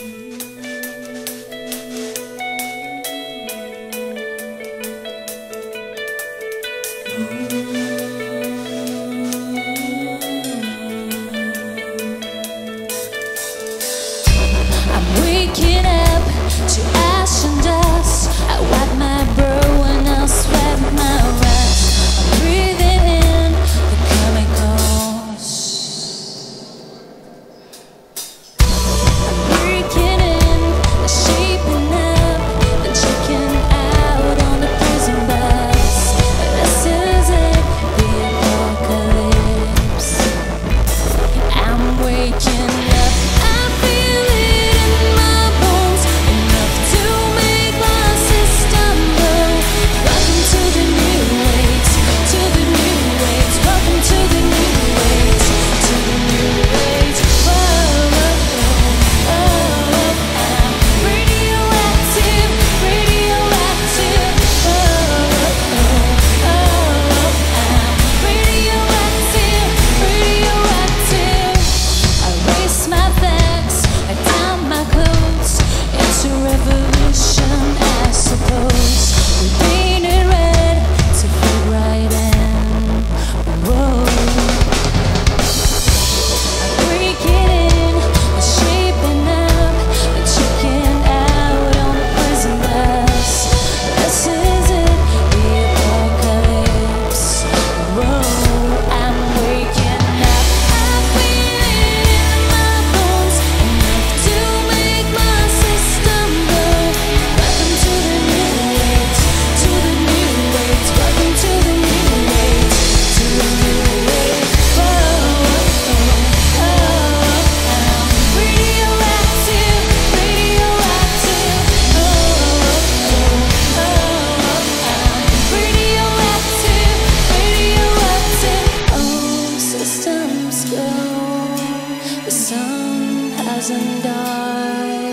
I'm waking up to ash and dust. still, the sun hasn't died.